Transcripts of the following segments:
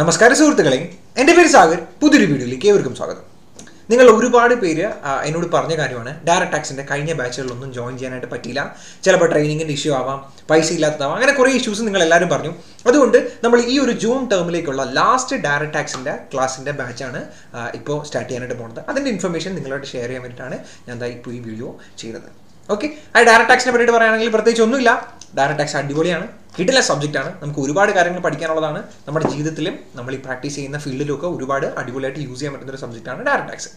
നമസ്കാരം സുഹൃത്തുക്കളെ. എന്റെ പേര് സാഗർ. പുതിയൊരു വീഡിയോയിലേക്ക് ഏവർക്കും സ്വാഗതം. നിങ്ങൾ ഒരുപാട് പേര് എന്നോട് പറഞ്ഞ കാര്യമാണ് ഡയറക്ട് ടാക്സിന്റെ കഴിഞ്ഞ ബാച്ചുകളിലൊന്നും ജോയിൻ ചെയ്യാനായിട്ട് പറ്റിയില്ല. ചിലപ്പോൾ ട്രെയിനിങ്ങിന്റെ ഇഷ്യൂ ആവാം പൈസ ഇല്ലാത്തതാവാം അങ്ങനെ കുറേ ഇഷ്യൂസ് നിങ്ങൾ എല്ലാവരും പറഞ്ഞു. അതുകൊണ്ട് നമ്മൾ ഈ ഒരു ജൂൺ ടേമിലേക്കുള്ള ലാസ്റ്റ് ഡയറക്ട് ടാക്സിന്റെ ക്ലാസ്സിന്റെ ബാച്ചാണ് ഇപ്പോൾ സ്റ്റാർട്ട് ചെയ്യാനായിട്ട് പോകുന്നത്. അതിന്റെ ഇൻഫർമേഷൻ നിങ്ങളോട് ഷെയർ ചെയ്യാൻ വേണ്ടിയിട്ടാണ് ഞാൻ ഇപ്പോൾ ഈ വീഡിയോ ചെയ്യുന്നത് ഓക്കെ ആ ഡയറക്ട് ടാക്സിനെ പറ്റിയിട്ട് പറയുകയാണെങ്കിൽ പ്രത്യേകിച്ച് ഒന്നുമില്ല. ഡയറക്ട് ടാക്സ് അടിപൊളിയാണ്. കിട്ടില്ല ആണ്. നമുക്ക് ഒരുപാട് കാര്യങ്ങൾ പഠിക്കാനുള്ളതാണ്. നമ്മുടെ ജീവിതത്തിലും നമ്മൾ ഈ പ്രാക്ടീസ് ചെയ്യുന്ന ഫീൽഡിലും ഒക്കെ ഒരുപാട് അടിപൊളിയായിട്ട് യൂസ് ചെയ്യാൻ പറ്റുന്ന ഒരു സബ്ജക്റ്റ് ആണ് ഡയറക്ട് ടാക്സ്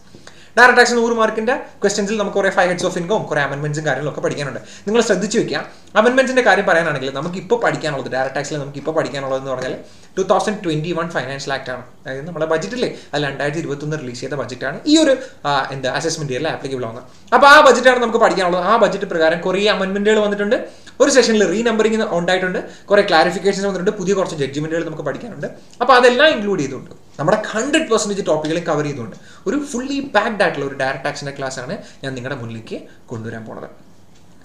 ഡയറക്ട് ടാക്സ് നൂറ് മാർക്കിന്റെ ക്വസ്റ്റൻസിൽ നമുക്ക് കുറേ ഫൈവ് ഹെഡ്സ് ഓഫ് ഇൻകം കുറേ അമെന്റ്മെന്റ്സും കാര്യങ്ങളൊക്കെ പഠിക്കാനുണ്ട്. നിങ്ങൾ ശ്രദ്ധിച്ചു വെക്കുക. അമെന്റ്മെന്റ്സിന്റെ കാര്യം പറയാനാണെങ്കിൽ നമുക്ക് ഇപ്പോൾ പഠിക്കാനുള്ളത് ഡയറക്ട് ടാക്സിൽ നമുക്ക് ഇപ്പോൾ പഠിക്കാനുള്ളത് എന്ന് പറഞ്ഞാൽ two thousand twenty one financial act ആണ്. അതായത് നമ്മുടെ ബജറ്റിലെ അത് രണ്ടായിരത്തി ഇരുപത്തൊന്ന് റിലീസ് ചെയ്ത ബജറ്റാണ് ഈ ഒരു എന്താ അസസ്മെന്റ് ഇയറിൽ ആപ്ലിക്കബിൾ ആവുന്നത്. അപ്പോൾ ആ ബജറ്റാണ് നമുക്ക് പഠിക്കാനുള്ളത്. ആ ബജറ്റ് പ്രകാരം കുറേ അമെന്റ്മെന്റുകൾ വന്നിട്ടുണ്ട്. ഒരു സെഷനിൽ റീ നമ്പറിംഗ് ഉണ്ടായിട്ടുണ്ട്. കുറേ ക്ലാരിഫിക്കേഷൻസ് വന്നിട്ടുണ്ട്. പുതിയ കുറച്ച് ജഡ്ജ്മെന്റുകൾ നമുക്ക് പഠിക്കാനുണ്ട്. അപ്പോൾ അതെല്ലാം ഇൻക്ലൂഡ് ചെയ്തുകൊണ്ട് നമ്മുടെ ഹൺഡ്രഡ് പെർസെന്റേജ് ടോപ്പിക്കുകൾ കവർ ചെയ്തുകൊണ്ട് ഒരു ഫുള്ളി പാക്ഡ് ആയിട്ടുള്ള ഒരു ഡയറക്ട് ആക്ഷന്റെ ക്ലാസ് ആണ് ഞാൻ നിങ്ങളുടെ മുന്നിലേക്ക് കൊണ്ടുവരാൻ പോണത്.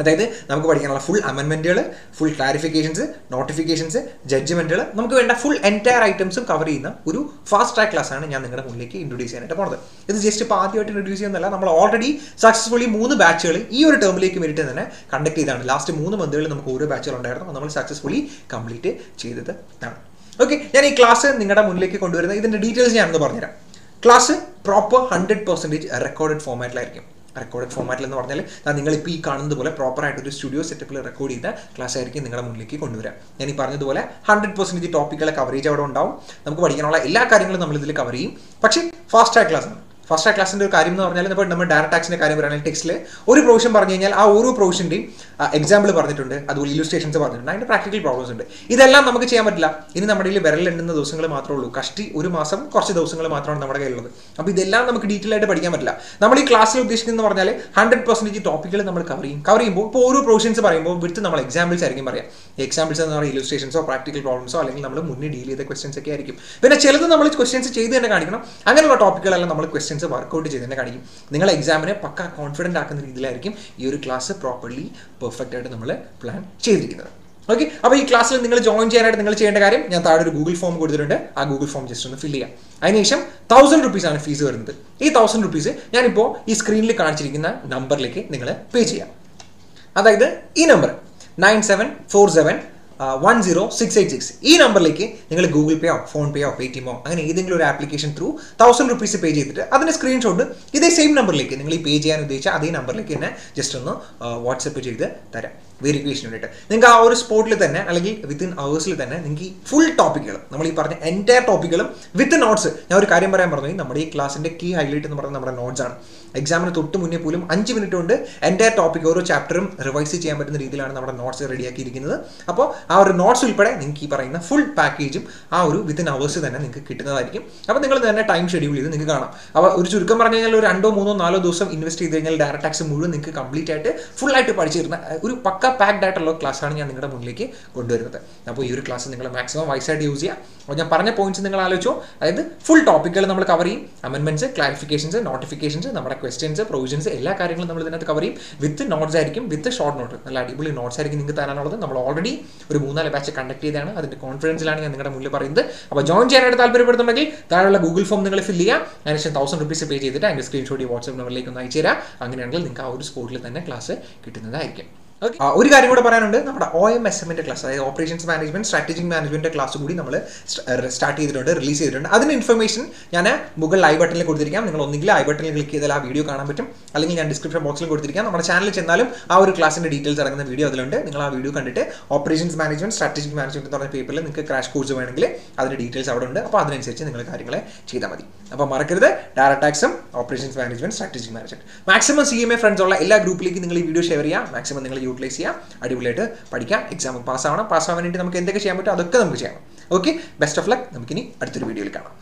അതായത് നമുക്ക് പഠിക്കാനുള്ള ഫുൾ അമെൻമെന്റുകൾ ഫുൾ ക്ലാരിഫിക്കേഷൻസ് നോട്ടിഫിക്കേഷൻസ് ജഡ്ജ്മെന്റുകൾ നമുക്ക് വേണ്ട ഫുൾ എന്റയർ ഐറ്റംസും കവർ ചെയ്യുന്ന ഒരു ഫാസ്റ്റ് ട്രാക്ക് ക്ലാസ് ആണ് ഞാൻ നിങ്ങളുടെ മുന്നിലേക്ക് ഇൻട്രൊഡ്യൂസ് ചെയ്യാനായിട്ട് പോണത്. ഇത് ജസ്റ്റ് ഇപ്പോൾ ആദ്യമായിട്ട് ഇൻട്രൊഡ്യൂസ് ചെയ്യുന്നതല്ല നമ്മൾ ഓൾറെഡി സക്സസ്ഫുള്ളി മൂന്ന് ബാച്ചുകൾ ഈ ഒരു ടേമിലേക്ക് വേണ്ടിയിട്ട് തന്നെ കണ്ടക്ട് ചെയ്താണ്. ലാസ്റ്റ് മൂന്ന് മന്തുകളിൽ നമുക്ക് ഓരോ ബാച്ചുകൾ ഉണ്ടായിരുന്നു നമ്മൾ സക്സസ്ഫുള്ളി കംപ്ലീറ്റ് ചെയ്തത് ആണ്. ഓക്കെ ഞാൻ ഈ ക്ലാസ് നിങ്ങളുടെ മുന്നിലേക്ക് കൊണ്ടുവരുന്നത് ഇതിന്റെ ഡീറ്റെയിൽസ് ഞാനൊന്ന് പറഞ്ഞുതരാം. Class proper hundred percentage recorded ഫോമാറ്റിലായിരിക്കും recorded ഫോമാറ്റിൽ എന്ന് പറഞ്ഞാൽ നിങ്ങൾ ഇപ്പോൾ ഈ കാണുന്നത് പോലെ പ്രോപ്പർ ആയിട്ട് ഒരു സ്റ്റുഡിയോ സെറ്റപ്പിൽ റെക്കോർഡ് ചെയ്ത ക്ലാസ് ആയിരിക്കും നിങ്ങളുടെ മുന്നിലേക്ക് കൊണ്ടുവരാം. ഞാൻ ഈ പറഞ്ഞതുപോലെ ഹൺഡ്രഡ് പെർസെന്റേജ് ടോപ്പിക്കുകളെ കവറേജ് അവിടെ ഉണ്ടാവും. നമുക്ക് പഠിക്കാനുള്ള എല്ലാ കാര്യങ്ങളും നമ്മൾ ഇതിൽ കവർ ചെയ്യും. പക്ഷേ ഫാസ്റ്റ് ട്രാക്ക് ക്ലാസ് ആണ്. ഫസ്റ്റ് ക്ലാസിന്റെ ഒരു കാര്യം എന്ന് പറഞ്ഞാൽ ഇപ്പോൾ നമ്മൾ ഡയറക്ട് ടാക്സിന്റെ കാര്യം പറയുകയാണെങ്കിൽ ടെക്സ്റ്റിൽ ഒരു പ്രൊവിഷൻ പറഞ്ഞു കഴിഞ്ഞാൽ ആ ഓരോ പ്രൊവിഷന്റെയും എക്സാമ്പിൾ പറഞ്ഞിട്ടുണ്ട് അതുപോലെ ഇലുസ്ട്രേഷൻസ് പറഞ്ഞിട്ടുണ്ട് അതിന്റെ പ്രാക്ടിക്കൽ പ്രോബ്ലംസ് ഉണ്ട്. ഇതെല്ലാം നമുക്ക് ചെയ്യാൻ പറ്റില്ല. ഇനി നമ്മുടെ കയ്യിൽ വിരലെണ്ണുന്ന ദിവസങ്ങൾ മാത്രമേ ഉള്ളൂ. കഷ്ടി ഒരു മാസം കുറച്ച് ദിവസങ്ങൾ മാത്രമാണ് നമ്മുടെ കയ്യിലുള്ളത്. അപ്പോൾ ഇതെല്ലാം നമുക്ക് ഡീറ്റെയിൽ ആയിട്ട് പഠിക്കാൻ പറ്റില്ല. നമ്മൾ ഈ ക്ലാസ്സിൽ ഉദ്ദേശിക്കുന്നത് പറഞ്ഞാൽ ഹൺഡ്രഡ് പെർസെന്റേജ് ടോപ്പിക്കുകൾ നമ്മൾ കവർ ചെയ്യും. കവർ ചെയ്യുമ്പോൾ ഇപ്പോൾ ഓരോ പ്രൊവിഷൻസ് പറയുമ്പോൾ വിത്ത് നമ്മൾ എക്സാമ്പിൾസ് ആയിരിക്കും പറയാം. എക്സാമ്പിൾസ് എന്ന് പറയുന്നത് ഇലുസ്ട്രേഷൻസോ പ്രാക്ടിക്കൽ പ്രോബ്ലംസോ അല്ലെങ്കിൽ നമ്മൾ മുന്നേ ഡീൽ ചെയ്ത ക്വസ്റ്റൻസ് ഒക്കെ ആയിരിക്കും. പിന്നെ ചിലത് നമ്മൾ ക്വസ്റ്റൻസ് ചെയ്ത് തന്നെ കാണിക്കണം. അങ്ങനെയുള്ള ടോപ്പിക്കുകളെല്ലാം നമ്മൾ ക്വസ്റ്റൻസ് വർക്കൗട്ട് ചെയ്ത് തന്നെ കാണിക്കും. നിങ്ങൾ എക്സാമിനെ പക്ക കോൺഫിഡന്റ് ആക്കുന്ന രീതിയിലായിരിക്കും ഈ ഒരു ക്ലാസ് പ്രോപ്പർലി പെർഫെക്റ്റ് ആയിട്ട് നമ്മൾ പ്ലാൻ ചെയ്തിരിക്കുന്നത്. ഓക്കെ അപ്പോൾ ഈ ക്ലാസ്സിൽ നിങ്ങൾ ജോയിൻ ചെയ്യാനായിട്ട് നിങ്ങൾ ചെയ്യേണ്ട കാര്യം ഞാൻ താഴെ ഒരു ഗൂഗിൾ ഫോം കൊടുത്തിട്ടുണ്ട്. ആ ഗൂഗിൾ ഫോം ജസ്റ്റ് ഒന്ന് ഫില്ല് ചെയ്യാം. അതിനുശേഷം തൗസൻഡ് റുപ്പീസ് ആണ് ഫീസ് വരുന്നത്. ഈ തൗസൻഡ് റുപ്പീസ് ഞാനിപ്പോൾ ഈ സ്ക്രീനിൽ കാണിച്ചിരിക്കുന്ന നമ്പറിലേക്ക് നിങ്ങൾ പേ ചെയ്യാം. അതായത് ഈ number nine seven four seven one zero six eight six ഈ നമ്പറിലേക്ക് നിങ്ങൾ ഗൂഗിൾ പേയോ ഫോൺ പേയോ പേ ടി ടിമോ അങ്ങനെ ഏതെങ്കിലും ഒരു application through thousand rupees pay ചെയ്തിട്ട് അതിന്റെ സ്ക്രീൻഷോട്ട് ഇതേ സെയിം നമ്പറിലേക്ക് നിങ്ങൾ ഈ പേ ചെയ്യാൻ ഉദ്ദേശിച്ച അതേ നമ്പറിലേക്ക് തന്നെ ജസ്റ്റ് ഒന്ന് വാട്സപ്പ് ചെയ്ത് തരാം. വെരിഫിക്കേഷൻ വേണ്ടിയിട്ട് നിങ്ങൾക്ക് ആ ഒരു സ്പോട്ടിൽ തന്നെ അല്ലെങ്കിൽ വിത്തിൻ അവേഴ്സിൽ തന്നെ നിങ്ങൾക്ക് ഈ ഫുൾ ടോപ്പിക്കുകൾ നമ്മൾ ഈ പറഞ്ഞ എന്റയർ ടോപ്പിക്കുകളും വിത്ത് നോട്ട്സ് ഞാൻ ഒരു കാര്യം പറയാൻ പറഞ്ഞു നമ്മുടെ ഈ ക്ലാസ്സിന്റെ കീ ഹൈലൈറ്റ് എന്ന് പറയുന്നത് നമ്മുടെ നോട്ട്സ് ആണ്. എക്സാമിന് തൊട്ട് മുന്നേ പോലും അഞ്ച് മിനിറ്റ് കൊണ്ട് എന്റയർ ടോപ്പിക് ഓരോ ചാപ്റ്ററും റിവൈസ് ചെയ്യാൻ പറ്റുന്ന രീതിയിലാണ് നമ്മുടെ നോട്ട്സ് റെഡിയാക്കിയിരിക്കുന്നത് അപ്പോൾ ആ ഒരു നോട്ട്സ് ഉൾപ്പെടെ നിങ്ങൾക്ക് ഈ പറയുന്ന ഫുൾ പാക്കേജും ആ ഒരു വിത്തിൻ അവേഴ്സ് തന്നെ നിങ്ങൾക്ക് കിട്ടുന്നതായിരിക്കും. അപ്പോൾ നിങ്ങൾ തന്നെ ടൈം ഷെഡ്യൂൾ ചെയ്ത് നിങ്ങൾക്ക് കാണാം. അപ്പോൾ ഒരു ചുരുക്കം പറഞ്ഞു കഴിഞ്ഞാൽ ഒരു രണ്ടോ മൂന്നോ നാലോ ദിവസം ഇൻവെസ്റ്റ് ചെയ്ത് കഴിഞ്ഞാൽ ഡയറക്ട് ടാക്സ് മുഴുവൻ നിങ്ങൾക്ക് കംപ്ലീറ്റ് ആയിട്ട് ഫുൾ ആയിട്ട് പഠിച്ചിരുന്ന ഒരു പക്ക പാക്ഡ് ആയിട്ടുള്ള ക്ലാസ്സാണ് ഞാൻ നിങ്ങളുടെ മുന്നിലേക്ക് കൊണ്ടുവരുന്നത്. അപ്പോൾ ഈ ഒരു ക്ലാസ് നിങ്ങൾ മാക്സിമം വൈസായിട്ട് യൂസ് ചെയ്യുക അപ്പോൾ ഞാൻ പറഞ്ഞ പോയിന്റ്സ് നിങ്ങൾ ആലോചിച്ചോ. അതായത് ഫുൾ ടോപ്പിക്കുകൾ നമ്മൾ കവർ ചെയ്യും. അമെൻമെന്റ്സ് ക്ലാരിഫിക്കേഷൻസ് നോട്ടിഫിക്കേഷൻസ് നമ്മുടെ ക്വസ്റ്റ്യൻസ് പ്രൊവിഷൻസ് എല്ലാ കാര്യങ്ങളും നമ്മൾ ഇതിനകത്ത് കവർ ചെയ്യും. വിത്ത് നോട്ട്സ് ആയിരിക്കും വിത്ത് ഷോർട്ട് നോട്ട് നല്ല അടിപൊളി നോട്ട്സ് ആയിരിക്കും നിങ്ങൾക്ക് തരാനുള്ളത്. നമ്മൾ ഓൾറെഡി ഒരു മൂന്നാൽ ബാച്ച് കണ്ടക്ട് ചെയ്താണ് അതിന്റെ കോൺഫിഡൻസിലാണ് ഞാൻ നിങ്ങളുടെ മുന്നിൽ പറയുന്നത്. അപ്പോൾ ജോയിൻ ചെയ്യാനായിട്ട് താല്പര്യപ്പെടുന്നുണ്ടെങ്കിൽ താഴെയുള്ള ഗൂഗിൾ ഫോം നിങ്ങൾ ഫില്ല് ചെയ്യുക. അതിനുശേഷം തൗസൻഡ് റുപ്പീസ് പേ ചെയ്തിട്ട് അതിന്റെ സ്ക്രീൻഷോട്ട് വാട്സ്ആപ്പ് നമ്പറിലേക്ക് ഒന്ന് അയച്ചു തരാം അങ്ങനെയാണെങ്കിൽ നിങ്ങൾക്ക് ആ ഒരു സ്പോട്ടിൽ തന്നെ ക്ലാസ് കിട്ടുന്നതായിരിക്കും. ഒരു കാര്യം കൂടെ പറയാനുണ്ട്. നമ്മുടെ ഒ എം എസ് എമ്മിന്റെ ക്ലാസ് അതായത് operations management strategic management class കൂടി നമ്മൾ സ്റ്റാർട്ട് ചെയ്തിട്ടുണ്ട് റിലീസ് ചെയ്തിട്ടുണ്ട്. അതിന് ഇൻഫർമേഷൻ ഞാൻ മുകളിൽ ഐ ബട്ടണിൽ കൊടുത്തിരിക്കാം. നിങ്ങൾ ഒന്നുകിൽ ഐ ബട്ടണിൽ ക്ലിക്ക് ചെയ്താൽ ആ വീഡിയോ കാണാൻ പറ്റും. അല്ലെങ്കിൽ ഞാൻ ഡിസ്ക്രിപ്ഷൻ ബോക്സിൽ കൊടുത്തിരിക്കാം. നമ്മുടെ ചാനലിൽ ചെന്നാലും ആ ഒരു ക്ലാസിന്റെ ഡീറ്റെയിൽസ് ഇറങ്ങുന്ന വീഡിയോ അതിലുണ്ട്. നിങ്ങൾ ആ വീഡിയോ കണ്ടിട്ട് ഓപ്പറേഷൻസ് മാനേജ്മെന്റ് സ്ട്രാറ്റജിക് മാനേജ്മെന്റ് എന്ന് പറഞ്ഞ പേപ്പറിൽ നിങ്ങൾക്ക് ക്രാഷ് കോഴ്സ് വേണമെങ്കിൽ അതിന്റെ ഡീറ്റെയിൽസ് അവിടെ ഉണ്ട്. അപ്പോൾ അതിനനുസരിച്ച് നിങ്ങൾ കാര്യങ്ങൾ ചെയ്താൽ മതി. അപ്പോൾ മറക്കരുത്. ഡയറക്ട് ടാക്സും operations management strategic management maximum C M A friends ഉള്ള എല്ലാ ഗ്രൂപ്പിലേക്ക് നിങ്ങൾ ഈ വീഡിയോ ഷെയർ ചെയ്യുക. മാക്സിമം നിങ്ങൾ യൂട്ടിലൈസ് ചെയ്യുക അടിപൊളിയായിട്ട് പഠിക്കാം. എക്സാം പാസ് ആവണം. പാസ് ആവാൻ വേണ്ടി നമുക്ക് എന്തൊക്കെ ചെയ്യാൻ പറ്റും? അതൊക്കെ നമുക്ക് ചെയ്യണം ഓക്കെ ബെസ്റ്റ് ഓഫ് ലക്ക് നമുക്കിനി അടുത്തൊരു വീഡിയോയിൽ കാണാം.